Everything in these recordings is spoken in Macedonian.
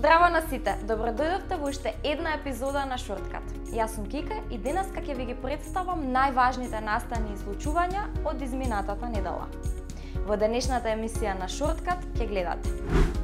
Здраво на сите! Добродојдовте во уште една епизода на Шорткат. Јас сум Кика и денеска ќе ви ги представам најважните настани и случувања од изминатата недела. Во денешната емисија на Шорткат ќе гледате.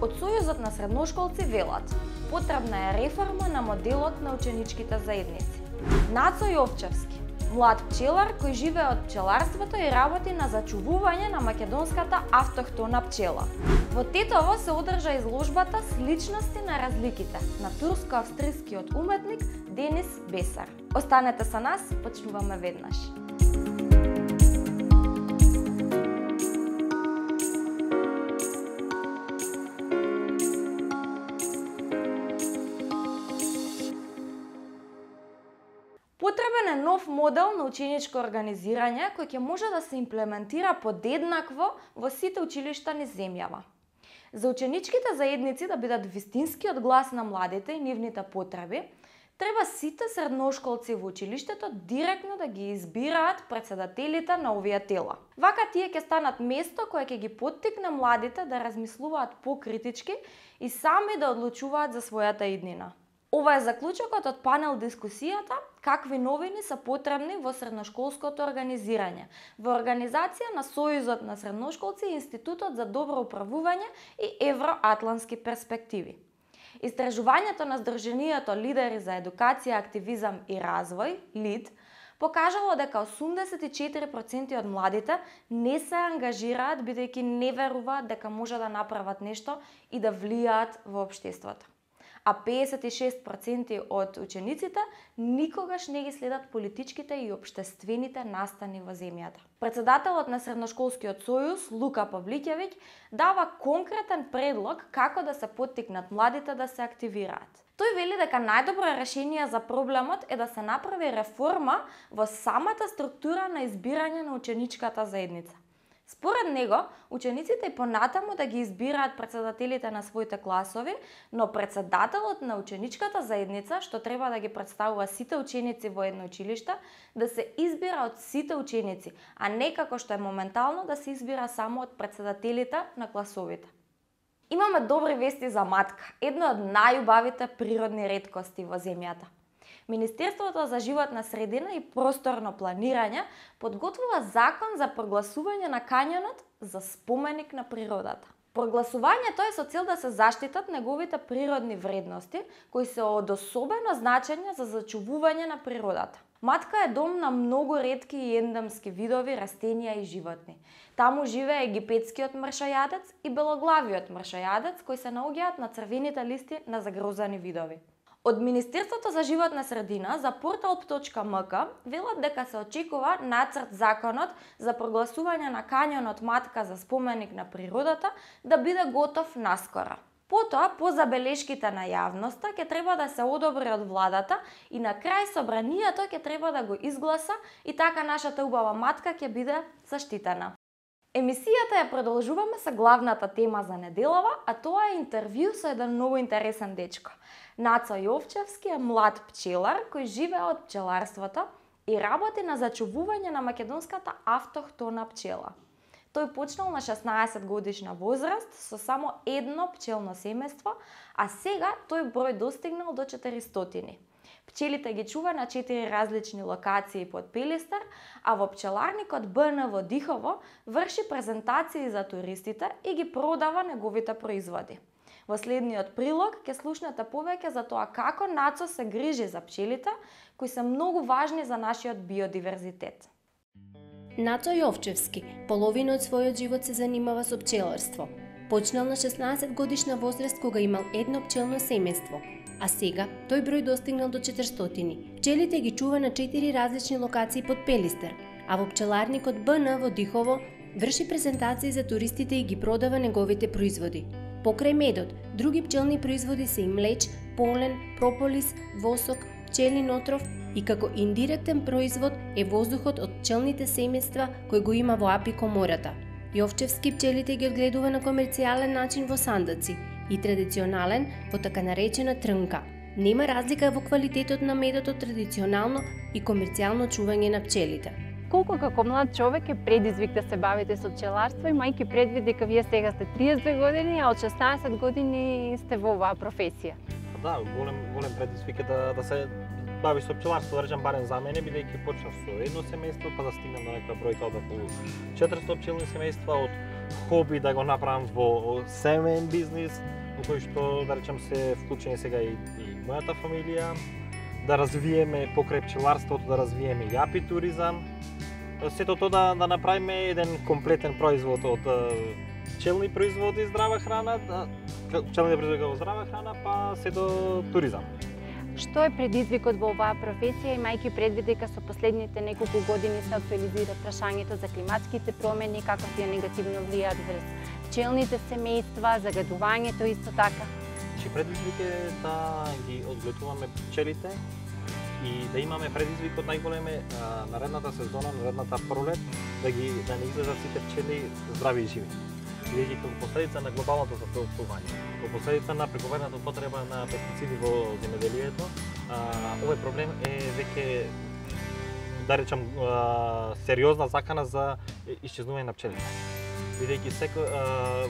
Од Сојузот на средношколци велат, потребна е реформа на моделот на ученичките заедници. Нацо Јовчевски, млад пчелар кој живее од пчеларството и работи на зачувување на македонската автохтона пчела. Во Тетово се одржа изложбата Сличности на разликите на турско-австрискиот уметник Денис Бесар. Останете со нас, почнуваме веднаш. Потребен е нов модел на ученичко организирање кој ќе може да се имплементира подеднакво во сите училишта низ земјава. За ученичките заедници да бидат вистинскиот глас на младите и нивните потреби, треба сите средношколци во училиштето директно да ги избираат председателите на овие тела. Вака тие ќе станат место кое ќе ги поттикне младите да размислуваат покритички и сами да одлучуваат за својата иднина. Ова е заклучокот од панел дискусијата какви новини се потребни во средношколското организирање, во организација на Сојузот на средношколци и Институтот за добро управување и евроатлански перспективи. Истражувањето на Сдруженијето Лидери за едукација, активизам и развој, ЛИД, покажало дека 84% од младите не се ангажираат бидејќи не веруваат дека може да направат нешто и да влијаат во општеството а 56% од учениците никогаш не ги следат политичките и обштествените настани во земјата. Председателот на Средношколскиот сојуз, Лука Павлиќевиќ, дава конкретен предлог како да се поттикнат младите да се активираат. Тој вели дека најдобро решение за проблемот е да се направи реформа во самата структура на избирање на ученичката заедница. Според него, учениците и понатаму да ги избираат председателите на своите класови, но председателот на ученичката заедница, што треба да ги представува сите ученици во едно училиште, да се избира од сите ученици, а не како што е моментално да се избира само од председателите на класовите. Имаме добри вести за матка, едно од најубавите природни редкости во земјата. Министерството за животна средина и просторно планирање подготвува закон за прогласување на кањонот за споменик на природата. Прогласувањето е со цел да се заштитат неговите природни вредности, кои се од особено значење за зачувување на природата. Матка е дом на многу ретки и ендемски видови растенија и животни. Таму живее египетскиот мршајадец и белоглавиот мршајадец кои се наоѓаат на црвените листи на загрозани видови. Од Министерството за животна средина за портал.мк велат дека се очекува нацрт законот за прогласување на кањонот Матка за споменик на природата да биде готов наскоро. Потоа, по забелешките на јавноста, ќе треба да се одобри од владата и на крај собранието ќе треба да го изгласа и така нашата убава матка ќе биде заштитена. Емисијата ја продолжуваме со главната тема за неделава, а тоа е интервју со еден многу интересен дечко – Нацо Јовчевски е млад пчелар кој живее од пчеларството и работи на зачувување на македонската автохтона пчела. Тој почнал на 16 годишна возраст со само едно пчелно семејство, а сега тој број достигнал до 400. Пчелите ги чува на четири различни локации под Пелистер, а во пчеларникот БН во Дихово врши презентации за туристите и ги продава неговите производи. Во следниот прилог ќе слушнете повеќе за тоа како НАЦО се грижи за пчелите, кои се многу важни за нашиот биодиверзитет. Нацо Јовчевски, половина од својот живот се занимава со пчеларство. Почнал на 16 годишна возраст кога имал едно пчелно семејство, а сега тој број достигнал до 400. Пчелите ги чува на 4 различни локации под Пелистер, а во пчеларникот БН во Дихово врши презентации за туристите и ги продава неговите производи. Покрај медот, други пчелни производи се и млеч, полен, прополис, восок, пчелин отров и како индиректен производ е воздухот од пчелните семејства кој го има во апикомората. Јовчевски пчелите ги одгледува на комерцијален начин во сандаци и традиционален во така наречена трнка. Нема разлика во квалитетот на медот од традиционално и комерцијално чување на пчелите. Колку како млад човек е предизвик да се бавите со пчеларство, имајќи предвид дека вие сега сте 32 години, а од 16 години сте во оваа професија? Да, голем голем предизвик е да да се бави со пчеларство, да речам барем за мене, бидејќи почнав со едно семејство, па да стигнам до некоја бројка од околу 400 пчелни семејства, од хоби да го направам во семеен бизнис, во кој што да речем, се вклучени сега и, и мојата фамилија, да развиеме покрај пчеларството, да развиеме и апитуризам. Сето тоа да, да направиме еден комплетен производ од пчелни производи и здрава храна, да, пчелни производи во здрава храна, па се до туризам. Што е предизвикот во оваа професија, имајќи предвид дека со последните неколку години се актуализира прашањето за климатските промени, како тие негативно влијаат врз пчелните семејства, загадувањето исто така? Значи предизвик е да ги одгледуваме пчелите и да имаме предизвикот најголеме наредната сезона, наредната пролет, да ги да не излезат сите пчели здрави и живи бидејќи како последица на глобалното затоплување, како последица на прековерната потреба на пестициди во земеделието, овој проблем е веќе да речам сериозна закана за исчезнување на пчелите. Бидејќи секој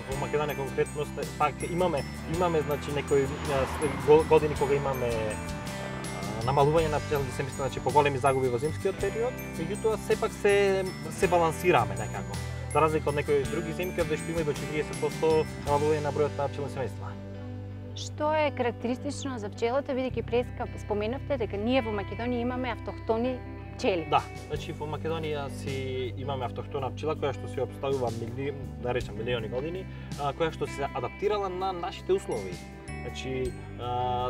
во Македонија конкретно пак имаме имаме значи некои години кога имаме намалување на пчелите се мисли значи поголеми загуби во зимскиот период, меѓутоа сепак се се балансираме некако за разлика од некои други земји каде што има и до 40% намалување на бројот на пчелни семејства. Што е карактеристично за пчелата, бидејќи преска споменавте дека ние во Македонија имаме автохтони пчели. Да, значи во Македонија си имаме автохтона пчела која што се обставува мили, да речам милиони години, која што се адаптирала на нашите услови. Значи,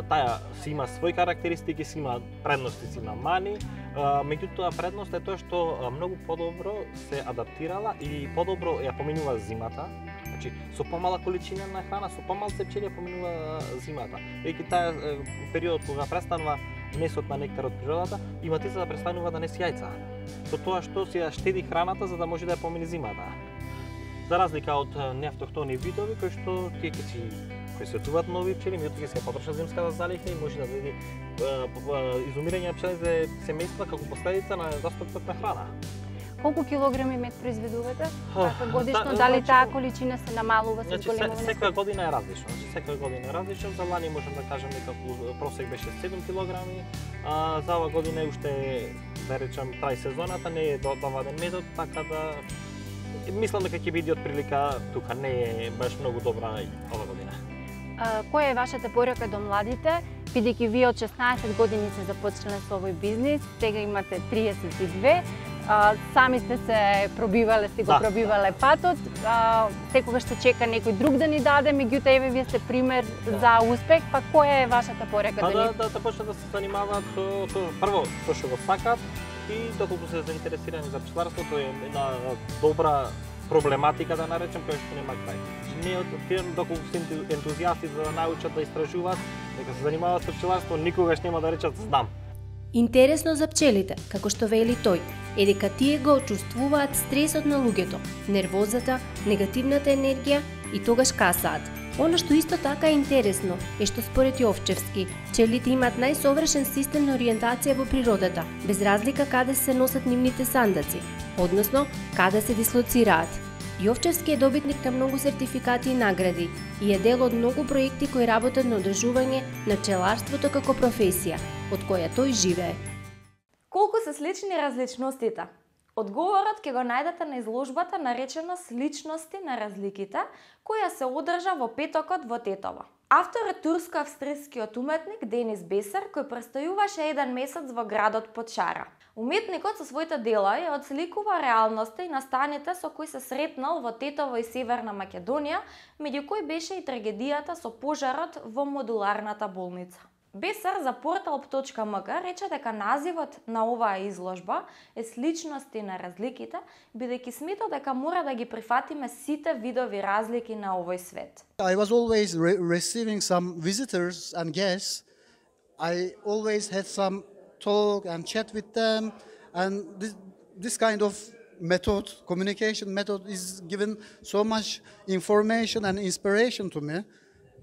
таа си има своји карактеристики, си има предности, си има мани, меѓутоа предност е тоа што многу подобро се адаптирала и подобро ја поминува зимата, значи со помала количина на храна, со помалце пчели поминува зимата. Веќе таа период кога престанува месот на нектар од природата, и матица да престанува да неси јајца. Со тоа што си ја штеди храната за да може да ја помине зимата. За разлика од неавтохтони видови кои што тие ќе си кои светуваат нови пчели, меѓутоа ќе се потрошна зимската залиха и може да дојде изумирање на пчелните семејства како последица на недостаток на храна. Колку килограми мед произведувате? Така годишно, да, дали значи, таа количина се намалува со значи, големување? Секоја година е различно. Значи, секоја година е различно. За лани можам да кажам дека просек беше 7 килограми, а за ова година е уште да речам трај сезоната, не е доваден медот, така да мислам дека ќе биде од прилика тука, не е баш многу добра ова година која е вашата порака до младите, бидејќи вие од 16 години се започнале со овој бизнис, сега имате 32, сами сте се пробивале, сте го да, пробивале да. патот, секогаш се чека некој друг да ни даде, меѓутоа еве вие сте пример да. за успех, па која е вашата порака па, да, да, да, да почнат да се занимаваат со, со прво со што го сакат и доколку се заинтересирани за пчеларството е една добра проблематика да наречем која што нема крај. Не од доколку се ентузијасти за да научат да истражуваат, дека се занимаваат со пчеларство, никогаш нема да речат знам. Интересно за пчелите, како што вели тој, е дека тие го очувствуваат стресот на луѓето, нервозата, негативната енергија и тогаш касаат. Оно што исто така е интересно е што според Јовчевски, пчелите имаат најсовршен систем на ориентација во природата, без разлика каде се носат нивните сандаци, односно каде се дислоцираат. Јовчевски е добитник на многу сертификати и награди и е дел од многу проекти кои работат на одржување на пчеларството како професија, од која тој живее. Колку се слични различностите? Одговорот ќе го најдете на изложбата наречена Сличности на разликите, која се одржа во петокот во Тетово. Автор е турско-австрискиот уметник Денис Бесер, кој престојуваше еден месец во градот Почара. Уметникот со своите дела ја отсликува реалноста и настаните со кои се сретнал во Тетово и Северна Македонија, меѓу кои беше и трагедијата со пожарот во модуларната болница. Бесар за портал.мк рече дека називот на оваа изложба е сличности на разликите, бидејќи смета дека мора да ги прифатиме сите видови разлики на овој свет. I was always re receiving some visitors and guests. I always had some talk and chat with them and this, this kind of method, communication method is given so much information and inspiration to me.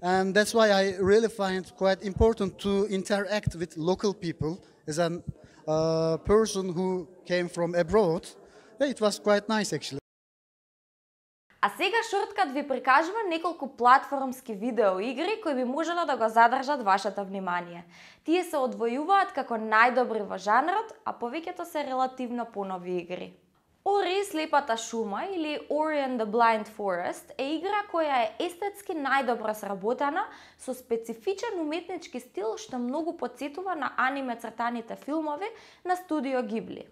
And that's why I really find quite important to interact with local people as a uh, person who came from abroad. It was quite nice actually. А сега Шорткат ви прикажува неколку платформски видеоигри кои би можело да го задржат вашето внимание. Тие се одвојуваат како најдобри во жанрот, а повеќето се релативно понови игри. Ори слепата шума или Ori and the Blind Forest е игра која е естетски најдобро сработена со специфичен уметнички стил што многу подсетува на аниме цртаните филмови на студио Гибли.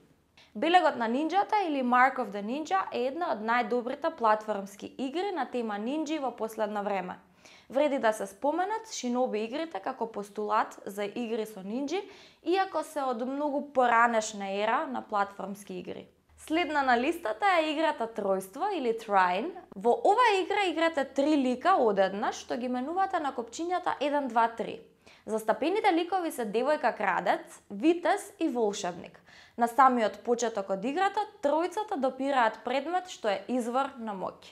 Белегот на нинџата или Mark of the Ninja е една од најдобрите платформски игри на тема нинџи во последно време. Вреди да се споменат шиноби игрите како постулат за игри со нинџи, иако се од многу поранешна ера на платформски игри. Следна на листата е играта Тројство или Trine. Во оваа игра играте три лика одеднаш што ги менувате на копчињата 1, 2, 3. Застапените ликови се девојка крадец, витез и волшебник. На самиот почеток од играта, тројцата допираат предмет што е извор на моќ.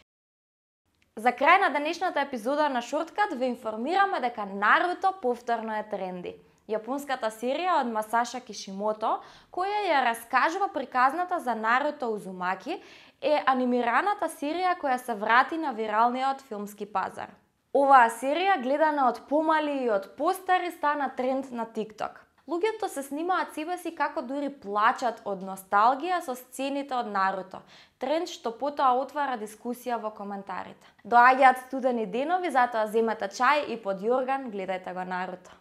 За крај на денешната епизода на Шорткат ве информираме дека Наруто повторно е тренди. Јапонската серија од Масаша Кишимото, која ја раскажува приказната за Наруто Узумаки, е анимираната серија која се врати на виралниот филмски пазар. Оваа серија, гледана од помали и од постари, стана тренд на TikTok. Луѓето се снимаат себе си како дури плачат од носталгија со сцените од Наруто, тренд што потоа отвара дискусија во коментарите. Доаѓаат студени денови, затоа земете чај и под јорган гледајте го Наруто.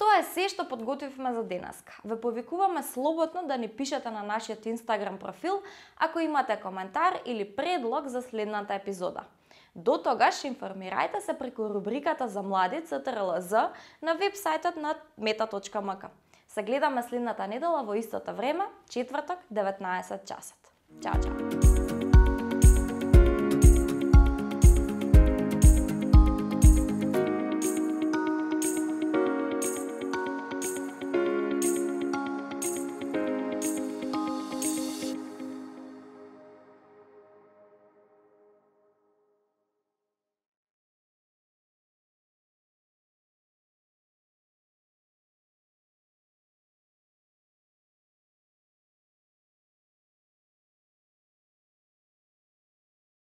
Тоа е се што подготвивме за денеска. Ве повикуваме слободно да ни пишете на нашиот Инстаграм профил ако имате коментар или предлог за следната епизода. До тогаш информирајте се преку рубриката за млади ЦТРЛЗ на вебсајтот на meta.mk. Се гледаме следната недела во истото време, четврток, 19 часот. Чао, чао!